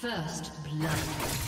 First blood.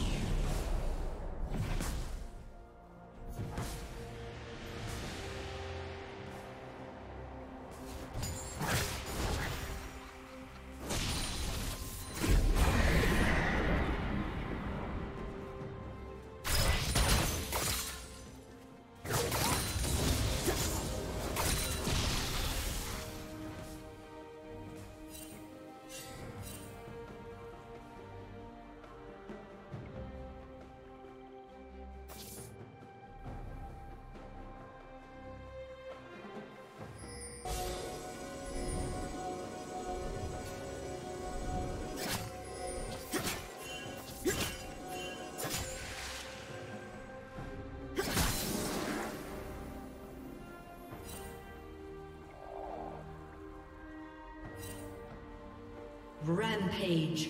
Rampage.